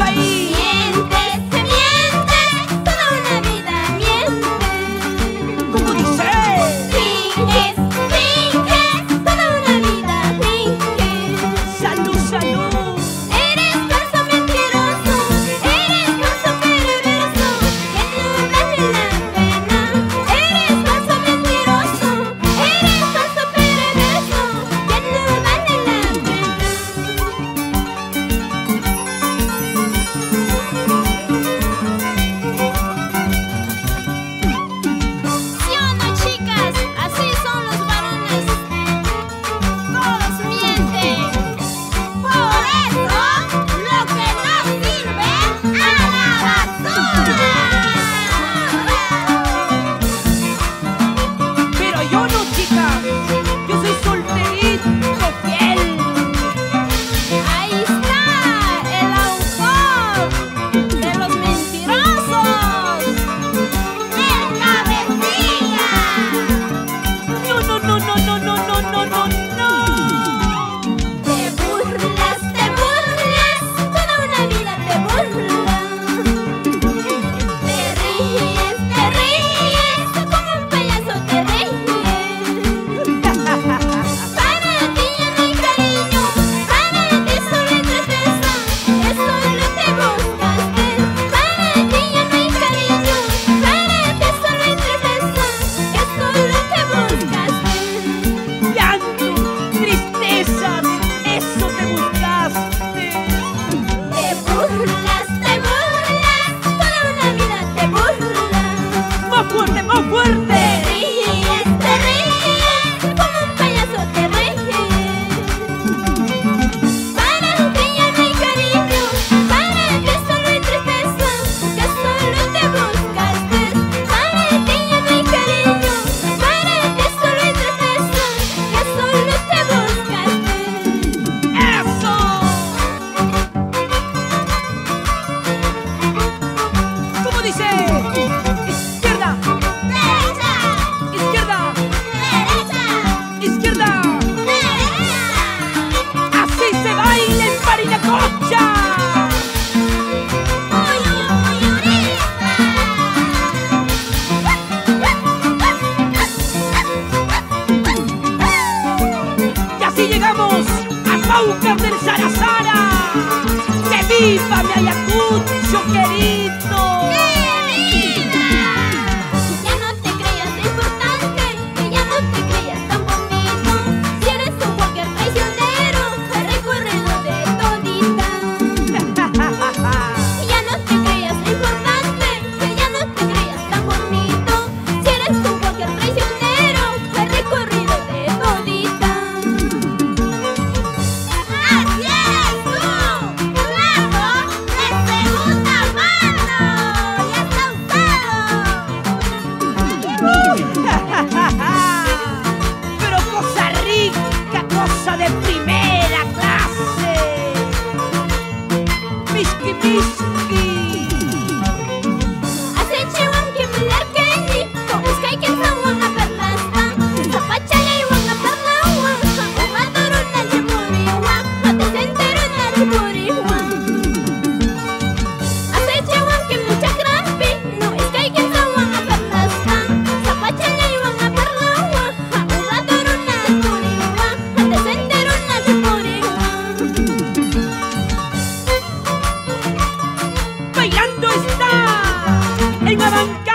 país. fuerte, más fuerte. Te ríes, te ríes. Cauca del Sarasara, que viva mi Ayacucho querido. cosa de primer nunca